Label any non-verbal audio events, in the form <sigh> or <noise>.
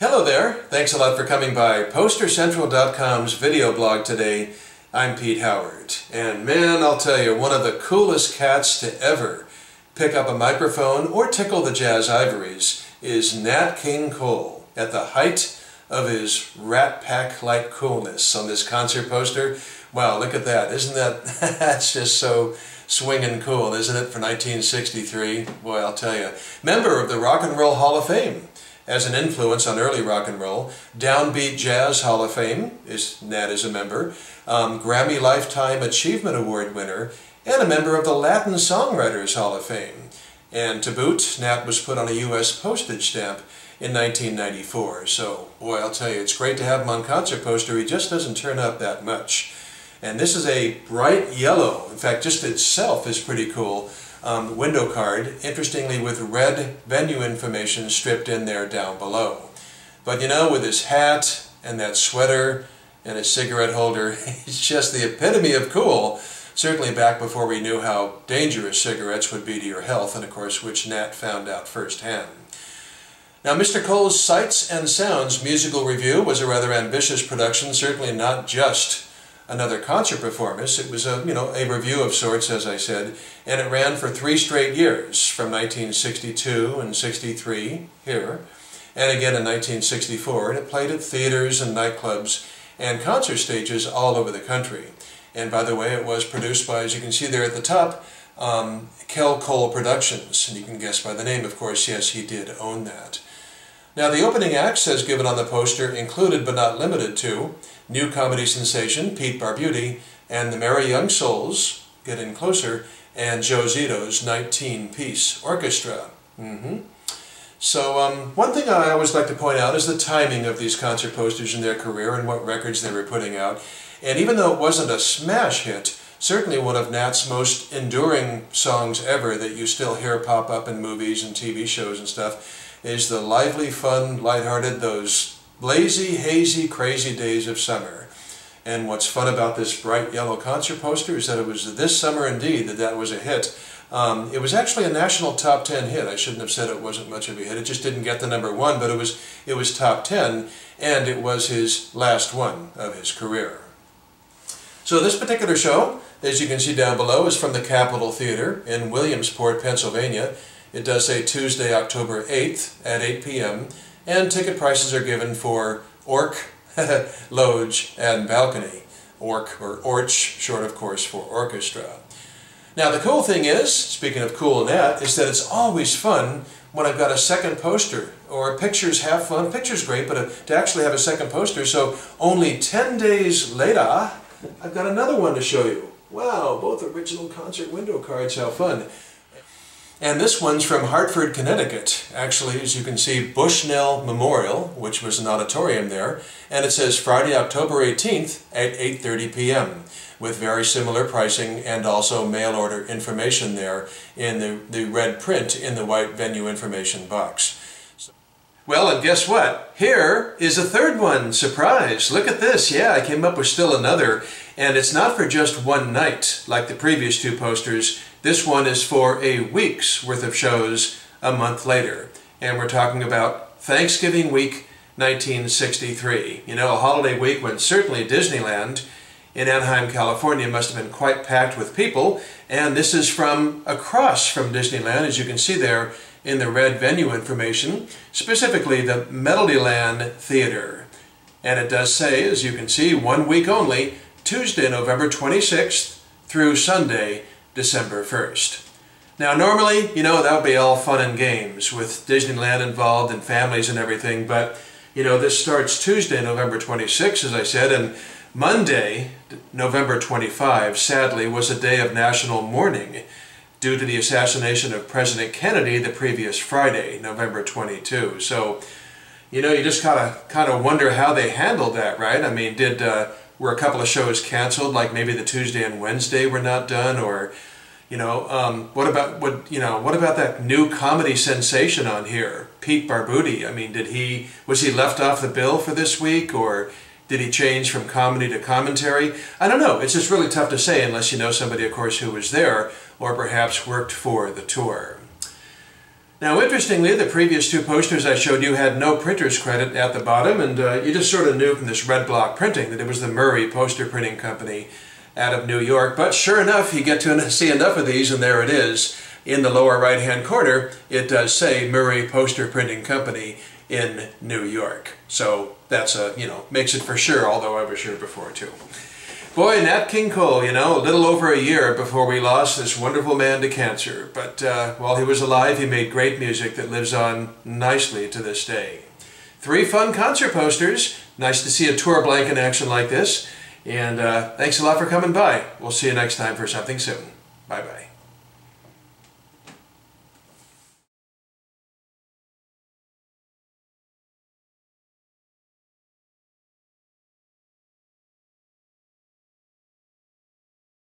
Hello there. Thanks a lot for coming by PosterCentral.com's video blog today. I'm Pete Howard. And man, I'll tell you, one of the coolest cats to ever pick up a microphone or tickle the jazz ivories is Nat King Cole at the height of his Rat Pack-like coolness on this concert poster. Wow, look at that. Isn't that, <laughs> that's just so swinging cool, isn't it, for 1963? Boy, I'll tell you. Member of the Rock and Roll Hall of Fame as an influence on early rock and roll. Downbeat Jazz Hall of Fame is Nat is a member. Um, Grammy Lifetime Achievement Award winner and a member of the Latin Songwriters Hall of Fame. And to boot, Nat was put on a U.S. postage stamp in 1994. So, boy, I'll tell you, it's great to have him on concert poster. He just doesn't turn up that much. And this is a bright yellow. In fact, just itself is pretty cool um, window card, interestingly with red venue information stripped in there down below. But you know, with his hat and that sweater and his cigarette holder, <laughs> he's just the epitome of cool, certainly back before we knew how dangerous cigarettes would be to your health, and of course which Nat found out firsthand. Now, Mr. Cole's Sights and Sounds musical revue was a rather ambitious production, certainly not just another concert performance. It was a, you know, a revue of sorts, as I said, and it ran for three straight years, from 1962 and 63 here, and again in 1964, and it played at theaters and nightclubs and concert stages all over the country. And by the way, it was produced by, as you can see there at the top, um, Kel Cole Productions, and you can guess by the name, of course, yes, he did own that. Now, the opening acts, as given on the poster, included but not limited to new comedy sensation Pete Barbutti and the Merry Young Souls, getting closer, and Joe Zito's 19-piece orchestra. Mm -hmm. So um, one thing I always like to point out is the timing of these concert posters in their career and what records they were putting out. And even though it wasn't a smash hit, certainly one of Nat's most enduring songs ever that you still hear pop up in movies and TV shows and stuff is the lively, fun, lighthearted, those lazy, hazy, crazy days of summer. And what's fun about this bright yellow concert poster is that it was this summer indeed that that was a hit. Um, it was actually a national top 10 hit. I shouldn't have said it wasn't much of a hit. It just didn't get the number one, but it was, it was top 10, and it was his last one of his career. So this particular show, as you can see down below, is from the Capitol Theater in Williamsport, Pennsylvania. It does say Tuesday, October 8th at 8 p.m. And ticket prices are given for Orc, <laughs> Loge, and Balcony. Orc, or Orch, short of course for orchestra. Now the cool thing is, speaking of cool and that, is that it's always fun when I've got a second poster, or pictures have fun, pictures great, but a, to actually have a second poster, so only 10 days later, I've got another one to show you. Wow, both original concert window cards, how fun. And this one's from Hartford, Connecticut. Actually, as you can see, Bushnell Memorial, which was an auditorium there, and it says Friday, October 18th at 8.30 p.m. with very similar pricing and also mail order information there in the, the red print in the white venue information box. Well, and guess what? Here is a third one. Surprise! Look at this. Yeah, I came up with still another. And it's not for just one night, like the previous two posters. This one is for a week's worth of shows a month later. And we're talking about Thanksgiving week 1963. You know, a holiday week when certainly Disneyland in Anaheim, California must have been quite packed with people. And this is from across from Disneyland, as you can see there in the red venue information, specifically the Melodyland Theater. And it does say, as you can see, one week only, Tuesday, November 26th through Sunday, December 1st. Now normally, you know, that would be all fun and games with Disneyland involved and families and everything, but you know, this starts Tuesday, November 26th, as I said, and Monday, November 25, sadly, was a day of national mourning due to the assassination of President Kennedy the previous Friday, November 22. So, you know, you just kind of kind of wonder how they handled that, right? I mean, did uh, were a couple of shows canceled, like maybe the Tuesday and Wednesday were not done, or you know, um, what about what you know? What about that new comedy sensation on here, Pete Barbutti? I mean, did he was he left off the bill for this week, or did he change from comedy to commentary? I don't know. It's just really tough to say unless you know somebody, of course, who was there or perhaps worked for the tour. Now interestingly, the previous two posters I showed you had no printer's credit at the bottom, and uh, you just sort of knew from this red block printing that it was the Murray Poster Printing Company out of New York. But sure enough, you get to <laughs> see enough of these, and there it is. In the lower right-hand corner, it does say Murray Poster Printing Company in New York. So that's a, you know, makes it for sure, although I was sure before too. Boy, Nat King Cole, you know, a little over a year before we lost this wonderful man to cancer. But uh, while he was alive, he made great music that lives on nicely to this day. Three fun concert posters. Nice to see a tour blank in action like this. And uh, thanks a lot for coming by. We'll see you next time for something soon. Bye-bye.